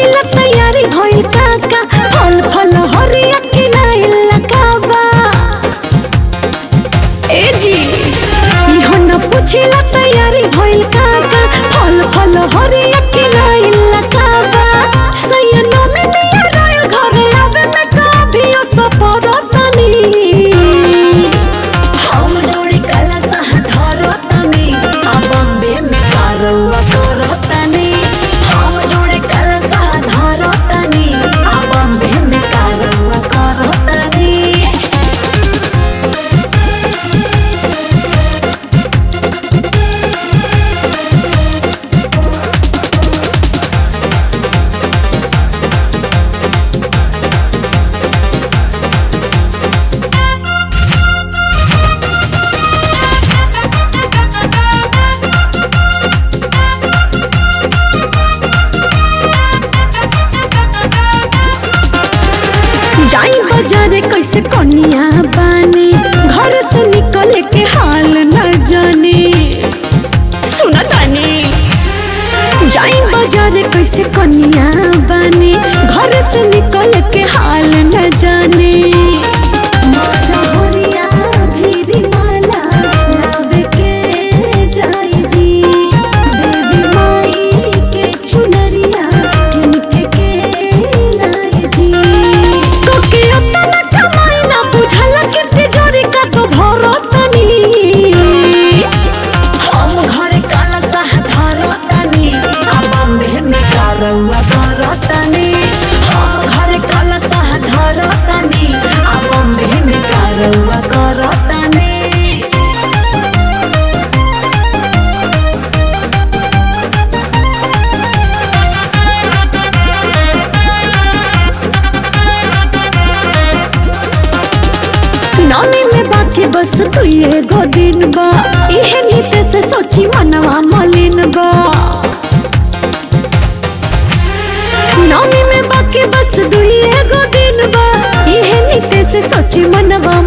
पूछिला तैयारी भइल का का फल फल हरिया के नाइल लगावा। ए जी। इहो न पूछिला तैयारी भइल का का फल फल हरिया के नाइल जाई बाजारे कैसे कनिया बने? घर से निकल के हाल न जाने। सुना तानी जाई बाजारे कैसे कनिया बने? घर से निकल के हाल न जाने बस तू एगो दिन बा। इहे नीते से सोची मनवा मलिन बा। नौमी में बाकी बस दुई एगो दिन बा। इहे नीते से सोची मनवा